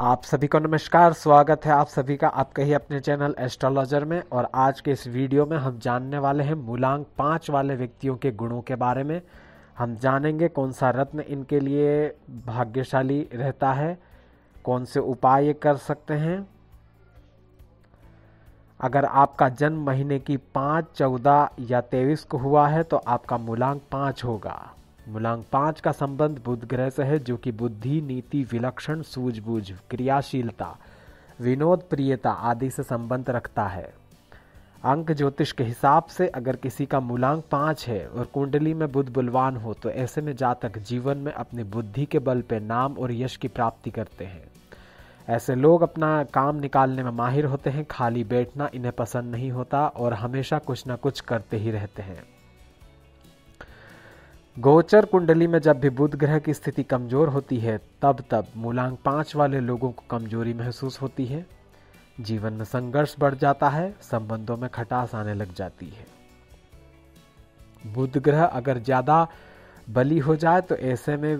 आप सभी को नमस्कार, स्वागत है आप सभी का आपके ही अपने चैनल एस्ट्रोलॉजर में और आज के इस वीडियो में हम जानने वाले हैं मूलांक पाँच वाले व्यक्तियों के गुणों के बारे में। हम जानेंगे कौन सा रत्न इनके लिए भाग्यशाली रहता है, कौन से उपाय कर सकते हैं। अगर आपका जन्म महीने की पाँच, चौदह या तेईस को हुआ है तो आपका मूलांक पाँच होगा। मूलांक पाँच का संबंध बुध ग्रह से है, जो कि बुद्धि, नीति, विलक्षण, सूझबूझ, क्रियाशीलता, विनोद, प्रियता आदि से संबंध रखता है। अंक ज्योतिष के हिसाब से अगर किसी का मूलांक पाँच है और कुंडली में बुध बलवान हो तो ऐसे में जातक जीवन में अपनी बुद्धि के बल पर नाम और यश की प्राप्ति करते हैं। ऐसे लोग अपना काम निकालने में माहिर होते हैं, खाली बैठना इन्हें पसंद नहीं होता और हमेशा कुछ ना कुछ करते ही रहते हैं। गोचर कुंडली में जब भी बुध ग्रह की स्थिति कमज़ोर होती है, तब तब मूलांक पाँच वाले लोगों को कमज़ोरी महसूस होती है। जीवन में संघर्ष बढ़ जाता है, संबंधों में खटास आने लग जाती है। बुध ग्रह अगर ज़्यादा बली हो जाए तो ऐसे में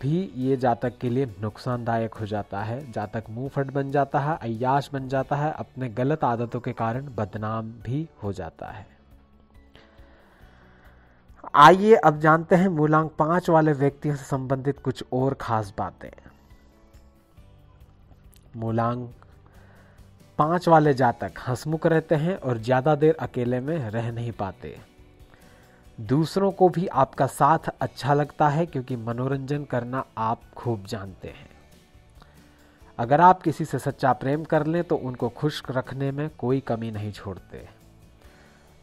भी ये जातक के लिए नुकसानदायक हो जाता है। जातक मुँह फट बन जाता है अयाश बन जाता है, अपने गलत आदतों के कारण बदनाम भी हो जाता है। आइए अब जानते हैं मूलांक पाँच वाले व्यक्तियों से संबंधित कुछ और खास बातें। मूलांक पाँच वाले जातक हंसमुख रहते हैं और ज़्यादा देर अकेले में रह नहीं पाते। दूसरों को भी आपका साथ अच्छा लगता है क्योंकि मनोरंजन करना आप खूब जानते हैं। अगर आप किसी से सच्चा प्रेम कर लें तो उनको खुश रखने में कोई कमी नहीं छोड़ते।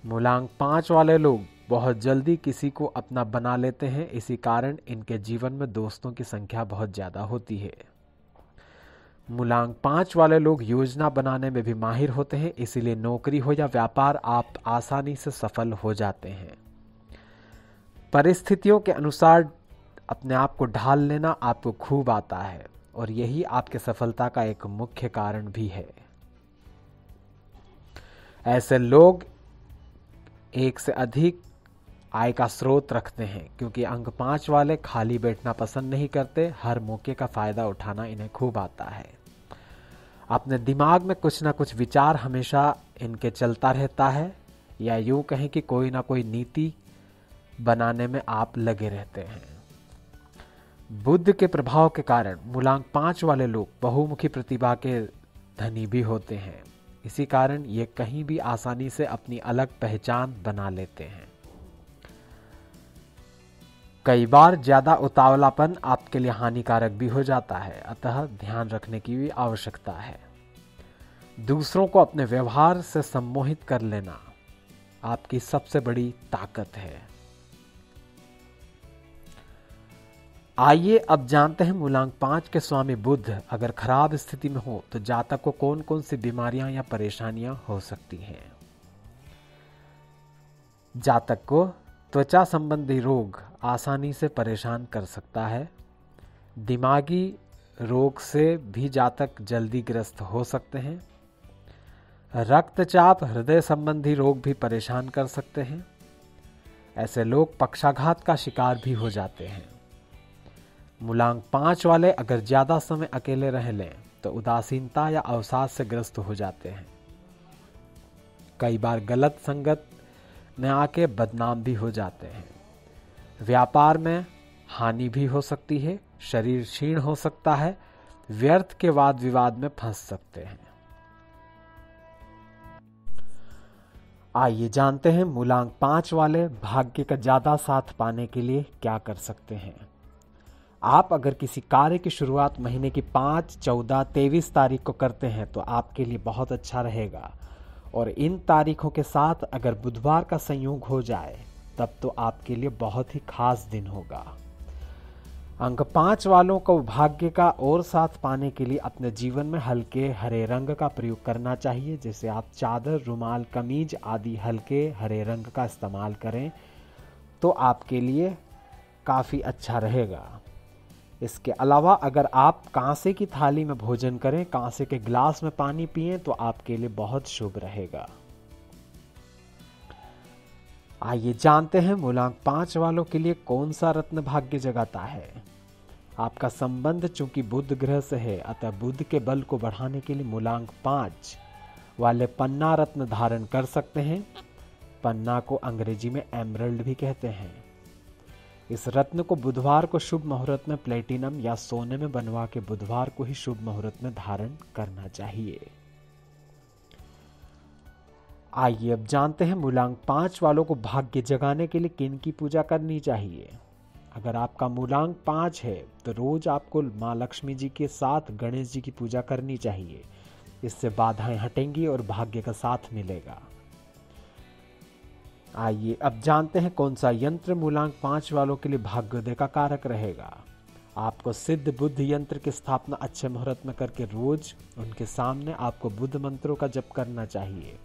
मूलांक पाँच वाले लोग बहुत जल्दी किसी को अपना बना लेते हैं। इसी कारण इनके जीवन में दोस्तों की संख्या बहुत ज़्यादा होती है। मूलांक पाँच वाले लोग योजना बनाने में भी माहिर होते हैं, इसीलिए नौकरी हो या व्यापार, आप आसानी से सफल हो जाते हैं। परिस्थितियों के अनुसार अपने आप को ढाल लेना आपको खूब आता है, और यही आपके सफलता का एक मुख्य कारण भी है। ऐसे लोग एक से अधिक आय का स्रोत रखते हैं, क्योंकि अंक पाँच वाले खाली बैठना पसंद नहीं करते, हर मौके का फ़ायदा उठाना इन्हें खूब आता है। अपने दिमाग में कुछ ना कुछ विचार हमेशा इनके चलता रहता है, या यूँ कहें कि कोई ना कोई नीति बनाने में आप लगे रहते हैं। बुद्ध के प्रभाव के कारण मूलांक पाँच वाले लोग बहुमुखी प्रतिभा के धनी भी होते हैं। इसी कारण ये कहीं भी आसानी से अपनी अलग पहचान बना लेते हैं। कई बार ज़्यादा उतावलापन आपके लिए हानिकारक भी हो जाता है, अतः ध्यान रखने की भी आवश्यकता है। दूसरों को अपने व्यवहार से सम्मोहित कर लेना आपकी सबसे बड़ी ताकत है। आइए अब जानते हैं मूलांक पाँच के स्वामी बुद्ध अगर खराब स्थिति में हो तो जातक को कौन कौन सी बीमारियाँ या परेशानियाँ हो सकती हैं? जातक को त्वचा संबंधी रोग आसानी से परेशान कर सकता है। दिमागी रोग से भी जातक जल्दी ग्रस्त हो सकते हैं। रक्तचाप हृदय संबंधी रोग भी परेशान कर सकते हैं। ऐसे लोग पक्षाघात का शिकार भी हो जाते हैं। मूलांक पाँच वाले अगर ज़्यादा समय अकेले रह लें तो उदासीनता या अवसाद से ग्रस्त हो जाते हैं। कई बार गलत संगत में आके बदनाम भी हो जाते हैं। व्यापार में हानि भी हो सकती है, शरीर क्षीण हो सकता है, व्यर्थ के वाद विवाद में फंस सकते हैं। आइए जानते हैं मूलांक पाँच वाले भाग्य का ज़्यादा साथ पाने के लिए क्या कर सकते हैं। आप अगर किसी कार्य की शुरुआत महीने की पाँच, चौदह तेईस तारीख को करते हैं तो आपके लिए बहुत अच्छा रहेगा। और इन तारीखों के साथ अगर बुधवार का संयोग हो जाए, तब तो आपके लिए बहुत ही खास दिन होगा। अंक पाँच वालों को भाग्य का और साथ पाने के लिए अपने जीवन में हल्के हरे रंग का प्रयोग करना चाहिए, जैसे आप चादर, रुमाल, कमीज आदि हल्के हरे रंग का इस्तेमाल करें तो आपके लिए काफ़ी अच्छा रहेगा। इसके अलावा अगर आप कांसे की थाली में भोजन करें, कांसे के ग्लास में पानी पिए तो आपके लिए बहुत शुभ रहेगा। आइए जानते हैं मूलांक पाँच वालों के लिए कौन सा रत्न भाग्य जगाता है। आपका संबंध चूँकि बुद्ध ग्रह से है, अतः बुद्ध के बल को बढ़ाने के लिए मूलांक पाँच वाले पन्ना रत्न धारण कर सकते हैं। पन्ना को अंग्रेज़ी में एमरल्ड भी कहते हैं। इस रत्न को बुधवार को शुभ मुहूर्त में प्लेटिनम या सोने में बनवा के बुधवार को ही शुभ मुहूर्त में धारण करना चाहिए। आइए अब जानते हैं मूलांक पाँच वालों को भाग्य जगाने के लिए किन की पूजा करनी चाहिए। अगर आपका मूलांक पाँच है तो रोज आपको माँ लक्ष्मी जी के साथ गणेश जी की पूजा करनी चाहिए। इससे बाधाएँ हटेंगी और भाग्य का साथ मिलेगा। आइए, अब जानते हैं कौन सा यंत्र मूलांक पाँच वालों के लिए भाग्योदय का कारक रहेगा। आपको सिद्ध बुद्ध यंत्र की स्थापना अच्छे मुहूर्त में करके रोज उनके सामने आपको बुद्ध मंत्रों का जप करना चाहिए।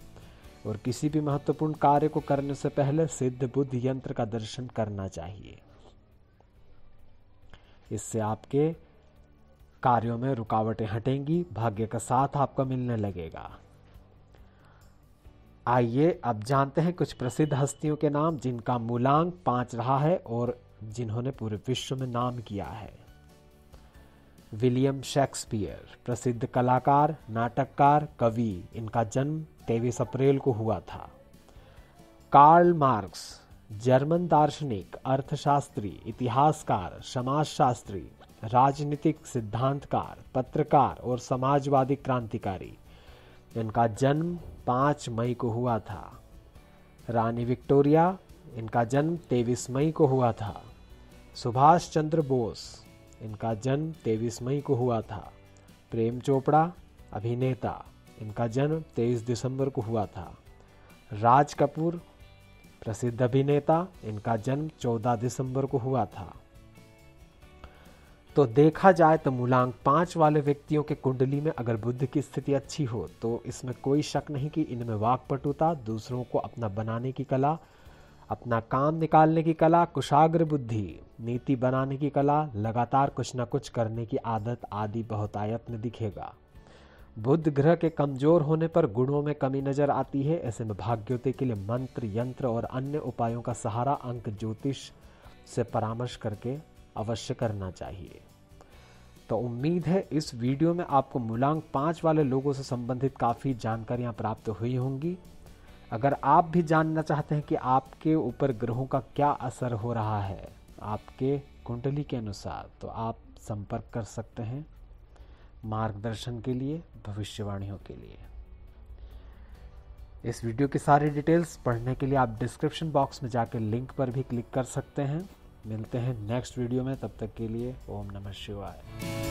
और किसी भी महत्वपूर्ण कार्य को करने से पहले सिद्ध बुद्ध यंत्र का दर्शन करना चाहिए। इससे आपके कार्यों में रुकावटें हटेंगी, भाग्य का साथ आपको मिलने लगेगा। आइए अब जानते हैं कुछ प्रसिद्ध हस्तियों के नाम, जिनका मूलांक पाँच रहा है और जिन्होंने पूरे विश्व में नाम किया है। विलियम शेक्सपियर, प्रसिद्ध कलाकार, नाटककार, कवि। इनका जन्म तेईस अप्रैल को हुआ था। कार्ल मार्क्स, जर्मन दार्शनिक, अर्थशास्त्री, इतिहासकार, समाजशास्त्री, राजनीतिक सिद्धांतकार, पत्रकार और समाजवादी क्रांतिकारी। इनका जन्म पाँच मई को हुआ था। रानी विक्टोरिया, इनका जन्म तेईस मई को हुआ था। सुभाष चंद्र बोस, इनका जन्म तेईस मई को हुआ था। प्रेम चोपड़ा, अभिनेता, इनका जन्म 23 दिसंबर को हुआ था। राज कपूर, प्रसिद्ध अभिनेता, इनका जन्म 14 दिसंबर को हुआ था। तो देखा जाए तो मूलांक पाँच वाले व्यक्तियों के कुंडली में अगर बुद्ध की स्थिति अच्छी हो तो इसमें कोई शक नहीं कि इनमें वाकपटुता, दूसरों को अपना बनाने की कला, अपना काम निकालने की कला, कुशाग्र बुद्धि, नीति बनाने की कला, लगातार कुछ न कुछ करने की आदत आदि बहुत आयत में दिखेगा। बुद्ध ग्रह के कमज़ोर होने पर गुणों में कमी नज़र आती है। ऐसे में भाग्योति के लिए मंत्र, यंत्र और अन्य उपायों का सहारा अंक ज्योतिष से परामर्श करके अवश्य करना चाहिए। तो उम्मीद है इस वीडियो में आपको मूलांक पाँच वाले लोगों से संबंधित काफ़ी जानकारियाँ प्राप्त हुई होंगी। अगर आप भी जानना चाहते हैं कि आपके ऊपर ग्रहों का क्या असर हो रहा है, आपके कुंडली के अनुसार तो आप संपर्क कर सकते हैं मार्गदर्शन के लिए, भविष्यवाणियों के लिए। इस वीडियो की सारी डिटेल्स पढ़ने के लिए आप डिस्क्रिप्शन बॉक्स में जाकर लिंक पर भी क्लिक कर सकते हैं। मिलते हैं नेक्स्ट वीडियो में तब तक के लिए ओम नमः शिवाय।